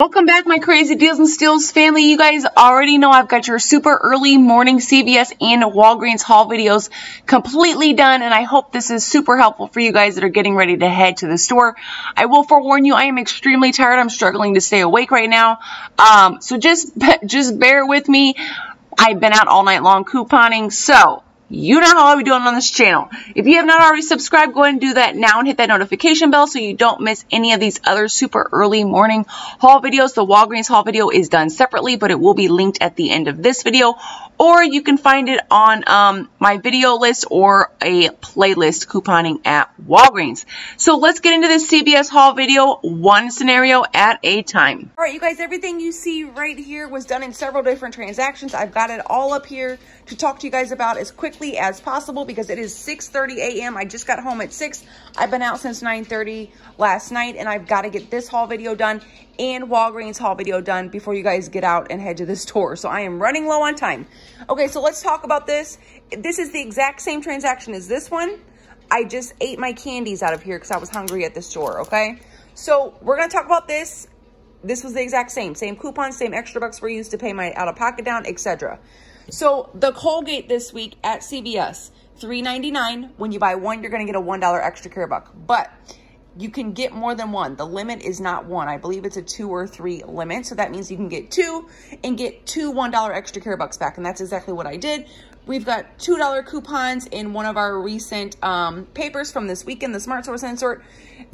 Welcome back, my crazy deals and steals family. You guys already know I've got your super early morning CVS and Walgreens haul videos completely done, and I hope this is super helpful for you guys that are getting ready to head to the store. I will forewarn you, I am extremely tired. I'm struggling to stay awake right now, um, so just just bear with me. I've been out all night long couponing, so you know how I be doing on this channel. If you have not already subscribed, go ahead and do that now and hit that notification bell so you don't miss any of these other super early morning haul videos. The Walgreens haul video is done separately, but it will be linked at the end of this video. Or you can find it on um, my video list or a playlist couponing at Walgreens. So let's get into this CVS haul video, one scenario at a time. All right, you guys, everything you see right here was done in several different transactions. I've got it all up here to talk to you guys about as quickly quickly as possible because it is 6.30 a.m. I just got home at 6. I've been out since 9.30 last night and I've got to get this haul video done and Walgreens haul video done before you guys get out and head to the store. So I am running low on time. Okay, so let's talk about this. This is the exact same transaction as this one. I just ate my candies out of here because I was hungry at the store, okay? So we're going to talk about this. This was the exact same. Same coupon, same extra bucks were used to pay my out-of-pocket down, etc. So the Colgate this week at CVS, $3.99. When you buy one, you're going to get a $1 extra care buck. But you can get more than one. The limit is not one. I believe it's a two or three limit. So that means you can get two and get two $1 extra care bucks back. And that's exactly what I did. We've got $2 coupons in one of our recent um, papers from this weekend, the Smart Source insert.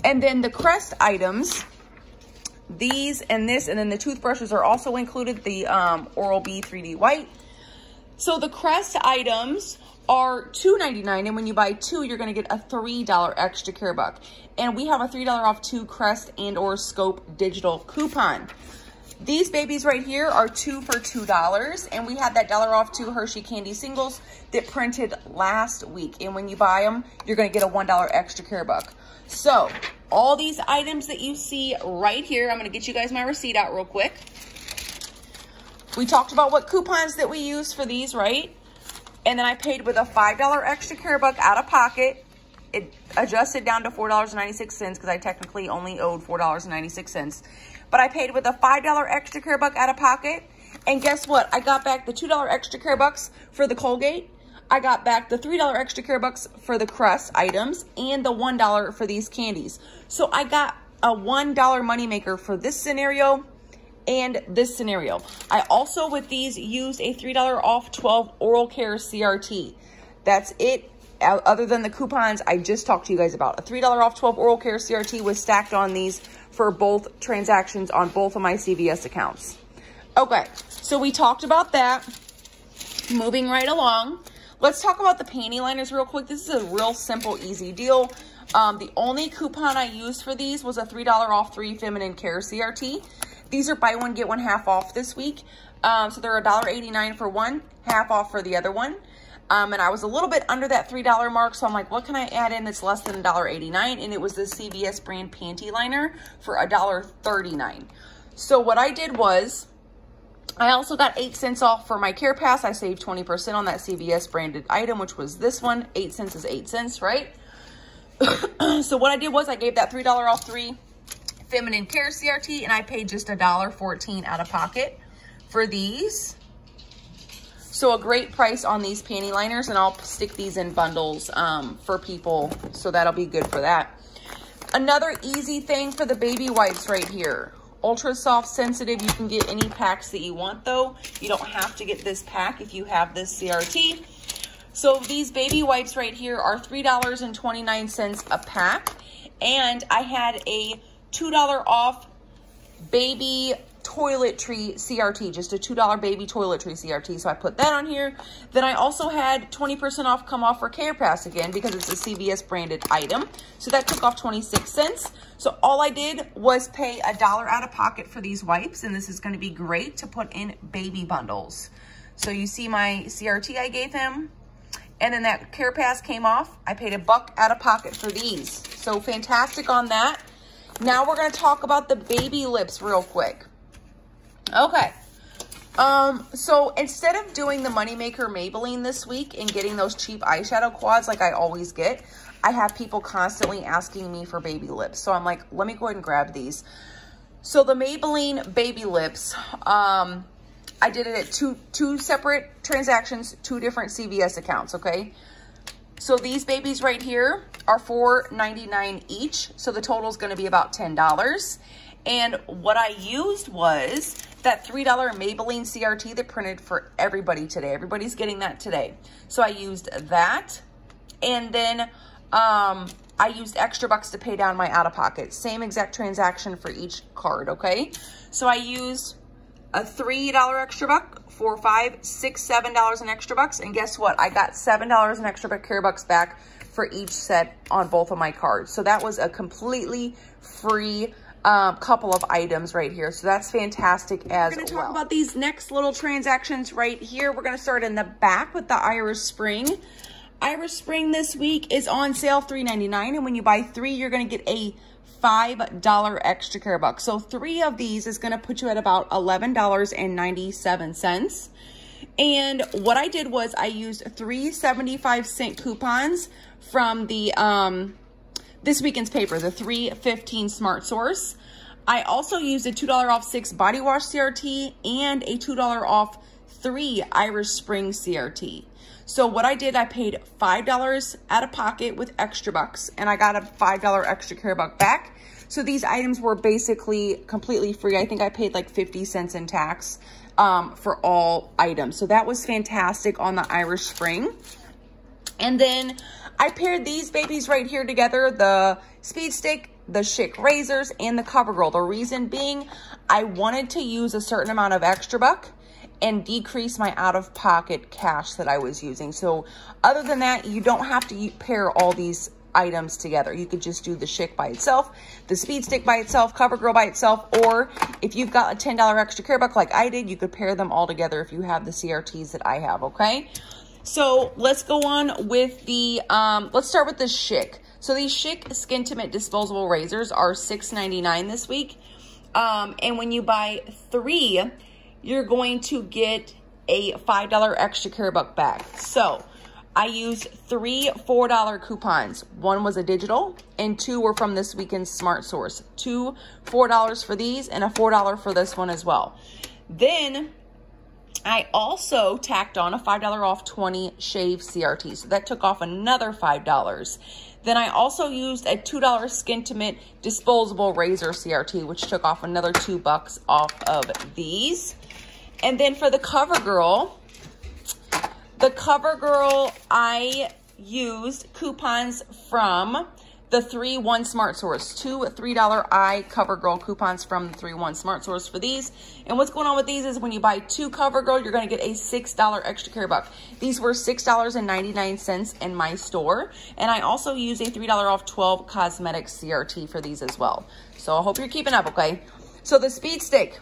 And then the Crest items, these and this, and then the toothbrushes are also included, the um, Oral-B 3D White. So the Crest items are $2.99 and when you buy two, you're gonna get a $3 extra care buck. And we have a $3 off two Crest and or Scope digital coupon. These babies right here are two for $2 and we had that dollar off two Hershey candy singles that printed last week. And when you buy them, you're gonna get a $1 extra care buck. So all these items that you see right here, I'm gonna get you guys my receipt out real quick. We talked about what coupons that we use for these, right? And then I paid with a $5 extra care buck out of pocket. It adjusted down to $4.96 because I technically only owed $4.96. But I paid with a $5 extra care buck out of pocket. And guess what? I got back the $2 extra care bucks for the Colgate. I got back the $3 extra care bucks for the Crest items and the $1 for these candies. So I got a $1 moneymaker for this scenario and this scenario. I also, with these, used a $3 off 12 oral care CRT. That's it. Other than the coupons I just talked to you guys about. A $3 off 12 oral care CRT was stacked on these for both transactions on both of my CVS accounts. Okay, so we talked about that. Moving right along. Let's talk about the panty liners real quick. This is a real simple, easy deal. Um, the only coupon I used for these was a $3 off 3 feminine care CRT. These are buy one, get one half off this week. Um, so they're $1.89 for one, half off for the other one. Um, and I was a little bit under that $3 mark, so I'm like, what can I add in that's less than $1.89? And it was the CVS brand panty liner for $1.39. So what I did was, I also got 8 cents off for my Care Pass. I saved 20% on that CVS branded item, which was this one. 8 cents is 8 cents, right? so what I did was I gave that $3 off 3 feminine care CRT and I paid just a dollar fourteen out of pocket for these. So a great price on these panty liners and I'll stick these in bundles um, for people. So that'll be good for that. Another easy thing for the baby wipes right here. Ultra soft sensitive. You can get any packs that you want though. You don't have to get this pack if you have this CRT. So these baby wipes right here are $3.29 a pack. And I had a $2 off baby toiletry CRT, just a $2 baby toiletry CRT. So I put that on here. Then I also had 20% off come off for Care Pass again because it's a CVS branded item. So that took off 26 cents. So all I did was pay a dollar out of pocket for these wipes. And this is going to be great to put in baby bundles. So you see my CRT I gave him. And then that Care Pass came off. I paid a buck out of pocket for these. So fantastic on that. Now we're going to talk about the baby lips real quick. Okay. Um, so instead of doing the Moneymaker Maybelline this week and getting those cheap eyeshadow quads like I always get, I have people constantly asking me for baby lips. So I'm like, let me go ahead and grab these. So the Maybelline Baby Lips, um, I did it at two, two separate transactions, two different CVS accounts, okay? So these babies right here are $4.99 each. So the total is gonna be about $10. And what I used was that $3 Maybelline CRT that printed for everybody today. Everybody's getting that today. So I used that. And then um, I used extra bucks to pay down my out-of-pocket. Same exact transaction for each card, okay? So I used a $3 extra buck, four, five, six, seven dollars in extra bucks. And guess what? I got seven dollars in extra buck care bucks back for each set on both of my cards. So that was a completely free um, couple of items right here. So that's fantastic as We're gonna talk about these next little transactions right here. We're gonna start in the back with the Irish Spring. Irish Spring this week is on sale $3.99 and when you buy three, you're gonna get a $5 extra care box. So three of these is gonna put you at about $11.97. And what I did was I used three 75 cent coupons from the um, this weekend's paper, the 315 Smart Source. I also used a $2 off six body wash CRT and a $2 off three Irish Spring CRT. So what I did, I paid $5 out of pocket with extra bucks and I got a $5 extra care buck back. So these items were basically completely free. I think I paid like 50 cents in tax um, for all items. So that was fantastic on the Irish Spring. And then I paired these babies right here together, the Speed Stick, the Schick Razors, and the CoverGirl. The reason being, I wanted to use a certain amount of extra buck and decrease my out-of-pocket cash that I was using. So other than that, you don't have to pair all these items together. You could just do the Schick by itself, the Speed Stick by itself, CoverGirl by itself, or if you've got a $10 extra care buck like I did, you could pair them all together if you have the CRTs that I have, okay? So let's go on with the, um, let's start with the Schick. So these Schick Skintimate disposable razors are $6.99 this week. Um, and when you buy three, you're going to get a $5 extra care buck back. So I used three $4 coupons. One was a digital and two were from this weekend's Smart Source. Two $4 for these and a $4 for this one as well. Then I also tacked on a $5 off 20 shave CRT. So that took off another $5. Then I also used a $2 Skintimate disposable razor CRT, which took off another two bucks off of these. And then for the CoverGirl, the CoverGirl, I used coupons from the 3-1 Smart Source. Two $3 I CoverGirl coupons from the 3-1 Smart Source for these. And what's going on with these is when you buy two CoverGirl, you're going to get a $6 extra care buck. These were $6.99 in my store. And I also use a $3 off 12 Cosmetics CRT for these as well. So I hope you're keeping up, okay? So the Speed Stick.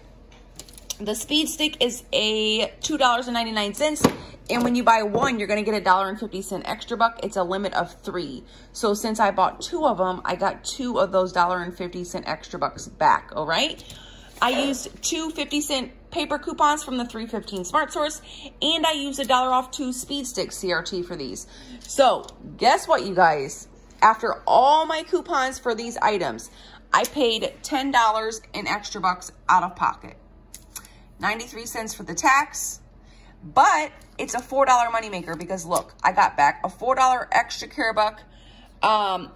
The Speed Stick is a $2.99. And when you buy one, you're going to get a dollar and 50 cent extra buck. It's a limit of three. So since I bought two of them, I got two of those dollar and 50 cent extra bucks back. All right. I used two 50 cent paper coupons from the 315 Smart Source, and I used a dollar off two Speed Stick CRT for these. So guess what, you guys? After all my coupons for these items, I paid $10 in extra bucks out of pocket. 93 cents for the tax, but it's a $4 moneymaker because look, I got back a $4 extra care buck um,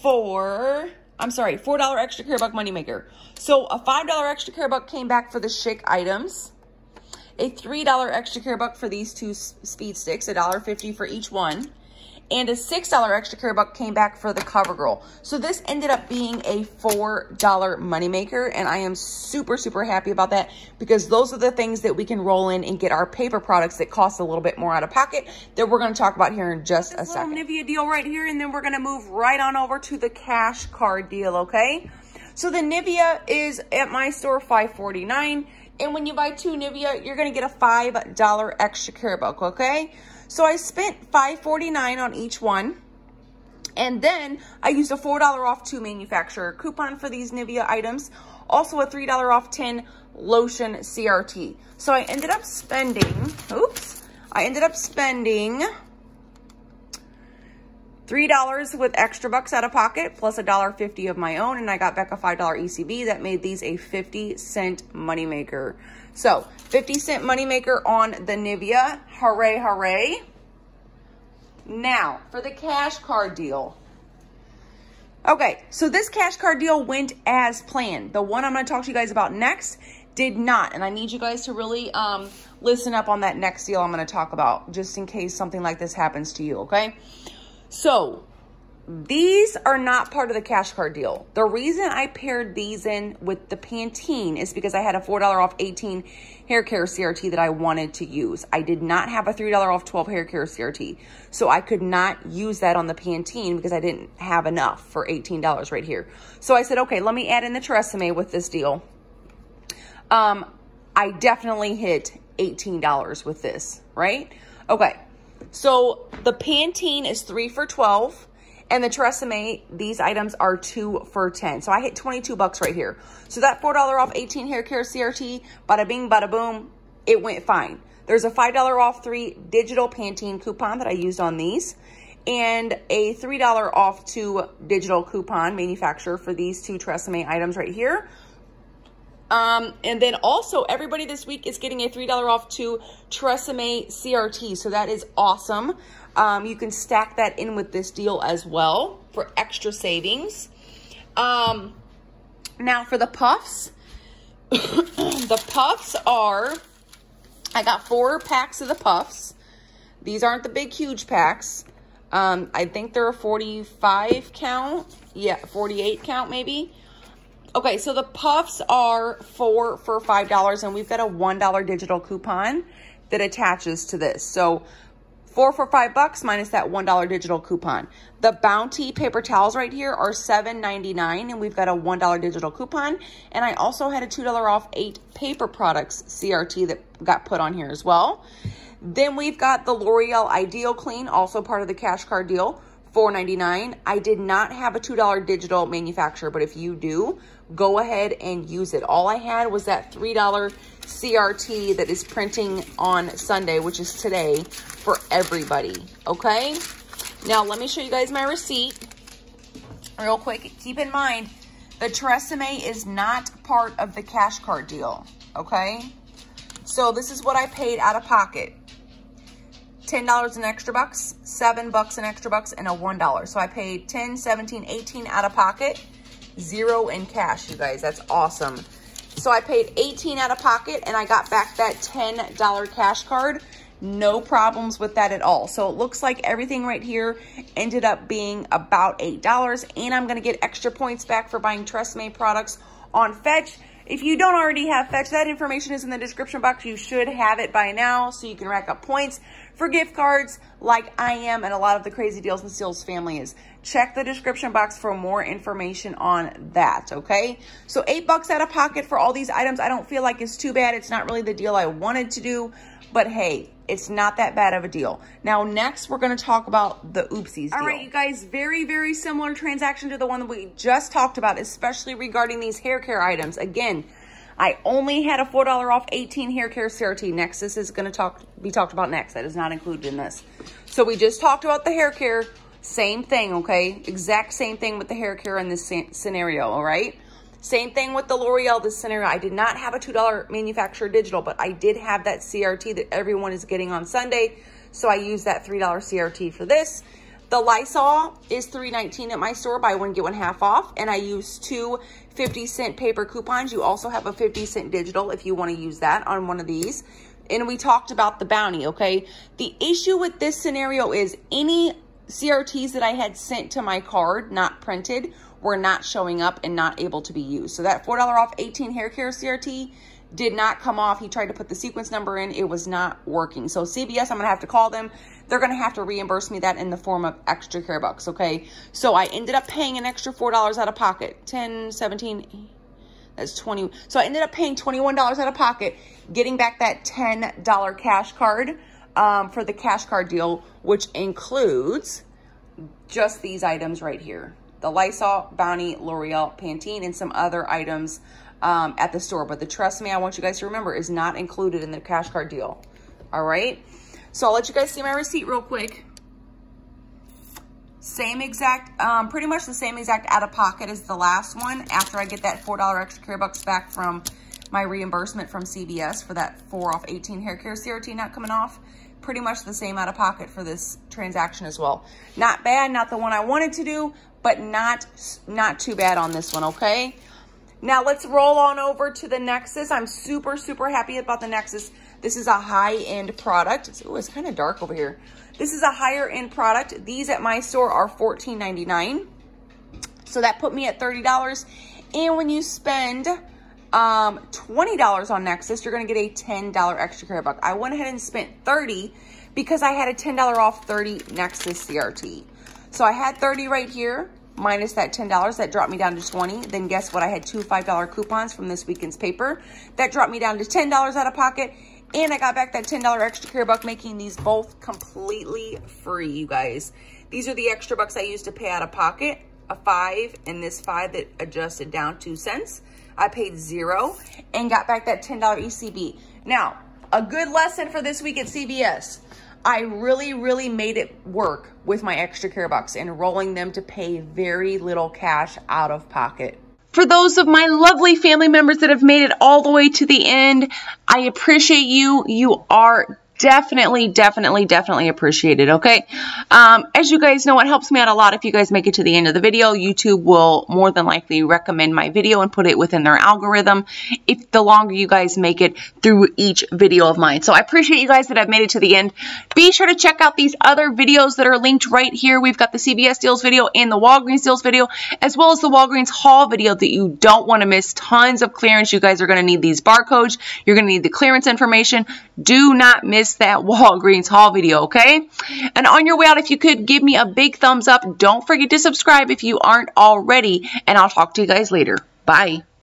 for, I'm sorry, $4 extra care buck moneymaker. So a $5 extra care buck came back for the Schick items, a $3 extra care buck for these two speed sticks, $1.50 for each one and a $6 extra care buck came back for the CoverGirl. So this ended up being a $4 moneymaker, and I am super, super happy about that because those are the things that we can roll in and get our paper products that cost a little bit more out of pocket that we're going to talk about here in just this a second. Nivea deal right here, and then we're going to move right on over to the cash card deal, okay? So the Nivea is at my store $5.49, and when you buy two Nivea, you're going to get a $5 extra care buck, okay? So I spent $5.49 on each one. And then I used a $4 off two manufacturer coupon for these Nivea items. Also a $3 off 10 lotion CRT. So I ended up spending, oops, I ended up spending $3 with extra bucks out of pocket plus a dollar fifty of my own. And I got back a $5 ECB that made these a 50 cent moneymaker. So 50 cent moneymaker on the Nivea. Hooray, hooray. Now for the cash card deal. Okay, so this cash card deal went as planned. The one I'm going to talk to you guys about next did not. And I need you guys to really um, listen up on that next deal I'm going to talk about, just in case something like this happens to you, okay? So these are not part of the cash card deal. The reason I paired these in with the Pantene is because I had a $4 off 18 hair care CRT that I wanted to use. I did not have a $3 off 12 hair care CRT. So I could not use that on the Pantene because I didn't have enough for $18 right here. So I said, okay, let me add in the Tresemme with this deal. Um, I definitely hit $18 with this, right? Okay. So the Pantene is three for 12 and the Tresemme, these items are two for 10. So I hit 22 bucks right here. So that $4 off 18 hair care CRT, bada bing, bada boom, it went fine. There's a $5 off three digital Pantene coupon that I used on these and a $3 off two digital coupon manufacturer for these two Tresemme items right here. Um, and then also everybody this week is getting a $3 off to Tresemme CRT. So that is awesome. Um, you can stack that in with this deal as well for extra savings. Um, now for the puffs, the puffs are, I got four packs of the puffs. These aren't the big, huge packs. Um, I think they're a 45 count. Yeah, 48 count maybe. Okay, so the puffs are four for $5, and we've got a $1 digital coupon that attaches to this. So four for five bucks minus that $1 digital coupon. The Bounty paper towels right here are $7.99, and we've got a $1 digital coupon. And I also had a $2 off eight paper products CRT that got put on here as well. Then we've got the L'Oreal Ideal Clean, also part of the cash card deal, $4.99. I did not have a $2 digital manufacturer, but if you do, go ahead and use it. All I had was that $3 CRT that is printing on Sunday, which is today, for everybody, okay? Now, let me show you guys my receipt real quick. Keep in mind, the Tresemme is not part of the cash card deal, okay? So this is what I paid out of pocket. $10 in extra bucks, 7 bucks in extra bucks, and a $1. So I paid 10, 17, 18 out of pocket, zero in cash, you guys. That's awesome. So I paid 18 out of pocket and I got back that $10 cash card. No problems with that at all. So it looks like everything right here ended up being about $8 and I'm gonna get extra points back for buying Tresemme products on Fetch. If you don't already have Fetch, that information is in the description box. You should have it by now so you can rack up points for gift cards like I am and a lot of the crazy deals and steals family is. Check the description box for more information on that, okay? So eight bucks out of pocket for all these items. I don't feel like it's too bad. It's not really the deal I wanted to do, but hey, it's not that bad of a deal. Now, next, we're going to talk about the oopsies deal. All right, you guys, very, very similar transaction to the one that we just talked about, especially regarding these hair care items. Again, I only had a $4 off 18 hair care CRT. Next, this is going to talk be talked about next. That is not included in this. So we just talked about the hair care. Same thing, okay? Exact same thing with the hair care in this scenario, all right? Same thing with the L'Oreal, this scenario. I did not have a $2 manufacturer digital, but I did have that CRT that everyone is getting on Sunday. So I used that $3 CRT for this. The Lysol is $3.19 at my store. Buy one, get one half off. And I use two 50 cent paper coupons. You also have a 50 cent digital if you want to use that on one of these. And we talked about the bounty, okay? The issue with this scenario is any CRTs that I had sent to my card, not printed, were not showing up and not able to be used. So that $4 off 18 hair care CRT did not come off. He tried to put the sequence number in. It was not working. So CVS, I'm going to have to call them. They're going to have to reimburse me that in the form of extra care bucks, okay? So I ended up paying an extra $4 out of pocket. 10, 17, that's 20. So I ended up paying $21 out of pocket, getting back that $10 cash card um, for the cash card deal, which includes just these items right here. The Lysol, Bounty, L'Oreal, Pantene, and some other items um, at the store. But the Tresemme, I want you guys to remember, is not included in the cash card deal. All right? So I'll let you guys see my receipt real quick. Same exact, um, pretty much the same exact out of pocket as the last one after I get that $4 extra care bucks back from my reimbursement from CVS for that 4 off 18 hair care CRT not coming off. Pretty much the same out of pocket for this transaction as well. Not bad, not the one I wanted to do, but not, not too bad on this one, okay? Now let's roll on over to the Nexxus. I'm super, super happy about the Nexxus. This is a high-end product. It's, ooh, it's kind of dark over here. This is a higher end product. These at my store are $14.99. So that put me at $30. And when you spend um, $20 on Nexxus, you're going to get a $10 extra care buck. I went ahead and spent 30 because I had a $10 off 30 Nexxus CRT. So I had 30 right here minus that $10. That dropped me down to 20. Then guess what? I had two $5 coupons from this weekend's paper. That dropped me down to $10 out of pocket. And I got back that $10 extra care buck, making these both completely free, you guys. These are the extra bucks I used to pay out of pocket, a five, and this five that adjusted down two cents. I paid zero and got back that $10 ECB. Now, a good lesson for this week at CVS. I really, really made it work with my extra care bucks and rolling them to pay very little cash out of pocket. For those of my lovely family members that have made it all the way to the end, I appreciate you. You are definitely, definitely, definitely appreciate it, okay? Um, as you guys know, it helps me out a lot if you guys make it to the end of the video. YouTube will more than likely recommend my video and put it within their algorithm if the longer you guys make it through each video of mine. So I appreciate you guys that have made it to the end. Be sure to check out these other videos that are linked right here. We've got the CVS deals video and the Walgreens deals video, as well as the Walgreens haul video that you don't want to miss. Tons of clearance. You guys are going to need these barcodes. You're going to need the clearance information. Do not miss that Walgreens haul video, okay? And on your way out, if you could give me a big thumbs up, don't forget to subscribe if you aren't already, and I'll talk to you guys later. Bye.